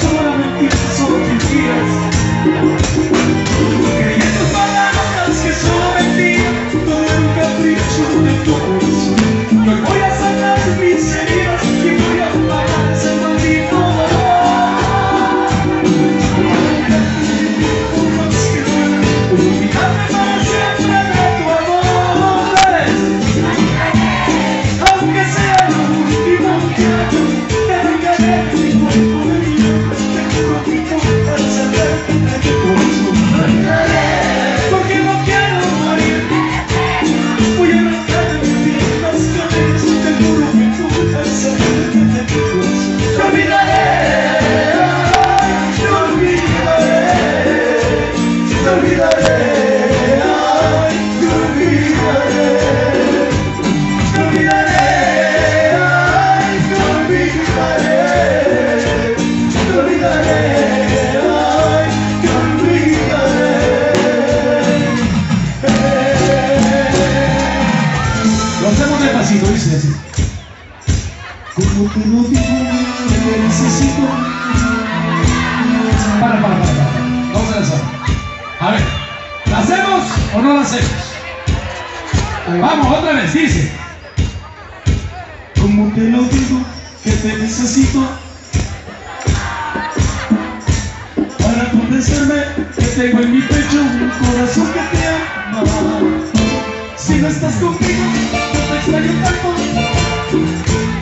Solamente son tus días. que no te que necesito. Para, para, para, para. Vamos a lanzar. A ver, ¿la hacemos o no la hacemos? Vamos, otra vez, dice. Como te lo digo, que te necesito. Para convencerme que tengo en mi pecho un corazón que te ama. Si no estás conmigo, no te extraño tanto.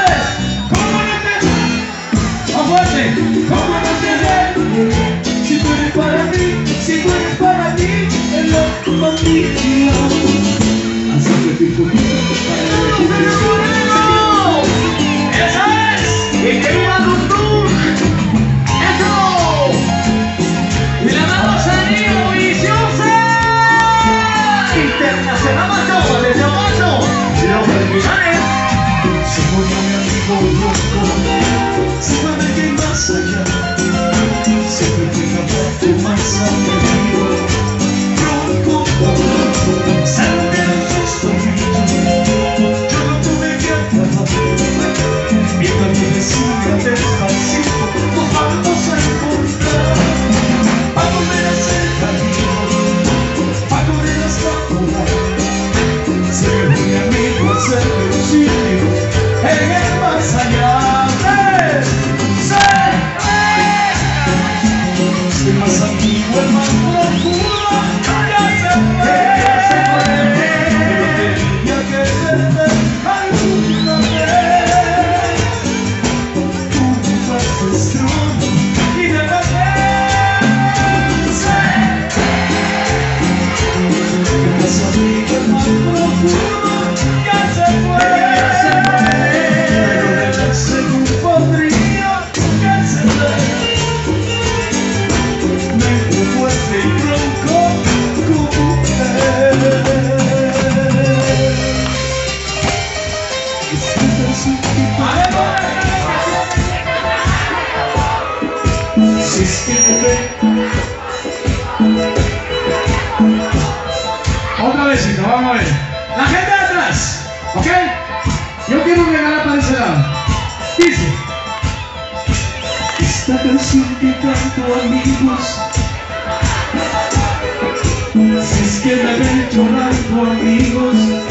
Yes! Otra vez, vamos a ver. La gente de atrás, ¿ok? Yo quiero regalar para ese lado. Dice. Esta canción que canto amigos. Si es que me ven llorando amigos.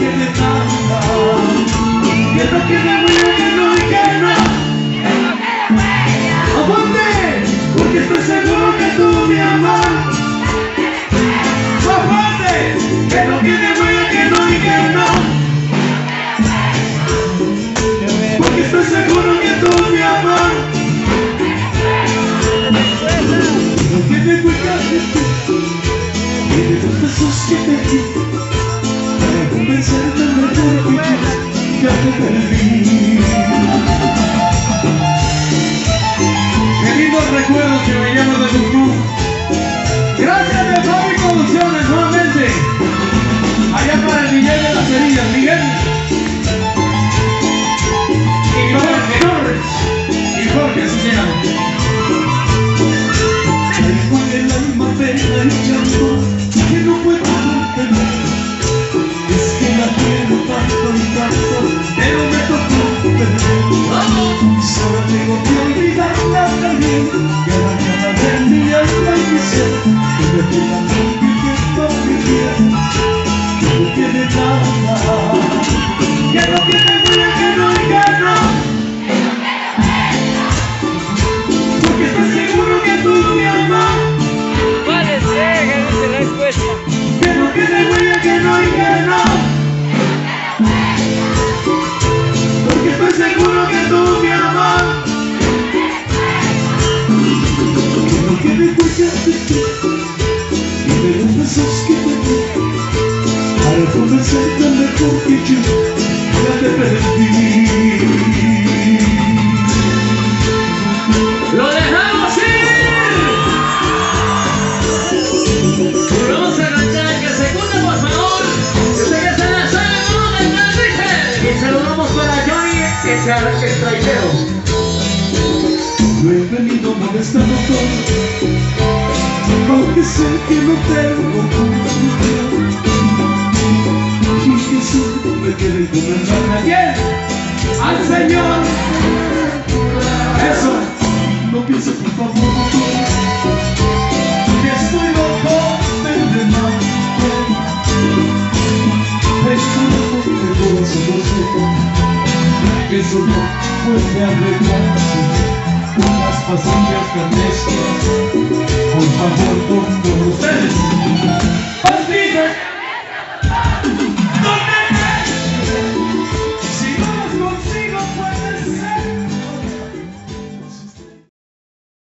que me canta Que no quiere huella, que no y que no ¡Aguante! Porque estoy seguro que tú amor ¡Más fuerte! Que no quiere huella, que no y que no yo Ya Solo tengo Y de los besos que te di Para convencerte mejor que yo Ya te perdí ¡Lo dejamos ir! Vamos a cantar que segunda, por favor. Que se que se la sale uno del Gran Richard. Y saludamos para Johnny, traidero. No he venido molestando todo Aunque sé que no tengo Y que solo me quiere gobernarme ¿A quién? Al Señor. Eso. No pienses por favor. Que estoy loco de envenenarte Estoy loco de Que solo puede arreglarse agradezco. Por favor. Ustedes.